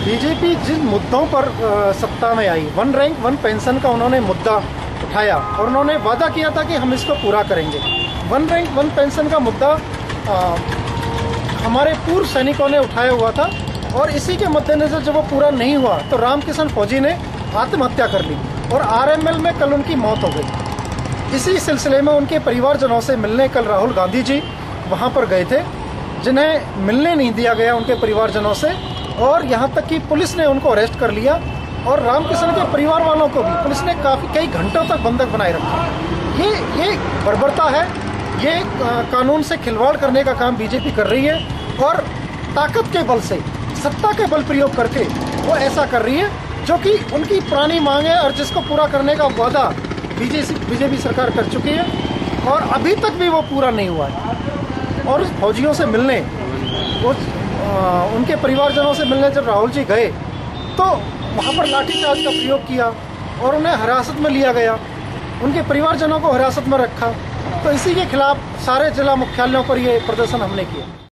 BJP जिन मुद्दों पर सत्ता में आई वन रैंक वन पेंशन का उन्होंने मुद्दा उठाया और उन्होंने वादा किया था कि हम इसको पूरा करेंगे। वन रैंक वन पेंशन का मुद्दा आ, हमारे पूर्व सैनिकों ने उठाया हुआ था और इसी के मद्देनजर जब वो पूरा नहीं हुआ तो रामकिशन फौजी ने आत्महत्या कर ली और आरएमएल में कल उनकी मौत हो गई। इसी सिलसिले में उनके परिवारजनों से मिलने कल राहुल गांधी जी वहाँ पर गए थे। जिन्हें मिलने नहीं दिया गया उनके परिवारजनों से और यहाँ तक कि पुलिस ने उनको अरेस्ट कर लिया और रामकिशन के परिवार वालों को भी। पुलिस ने काफ़ी, कई घंटों तक बंधक बनाए रखा। ये ये बर्बरता है। ये कानून से खिलवाड़ करने का काम बीजेपी कर रही है और ताकत के बल से, सत्ता के बल प्रयोग करके वो ऐसा कर रही है जो कि उनकी पुरानी मांग है और जिसको पूरा करने का वादा बीजेपी बीजेपी सरकार कर चुकी है और अभी तक भी वो पूरा नहीं हुआ है। और फौजियों से मिलने, उस उनके परिवारजनों से मिलने जब राहुल जी गए तो वहाँ पर लाठीचार्ज का प्रयोग किया और उन्हें हिरासत में लिया गया। उनके परिवारजनों को हिरासत में रखा। तो इसी के खिलाफ सारे जिला मुख्यालयों पर ये प्रदर्शन हमने किया।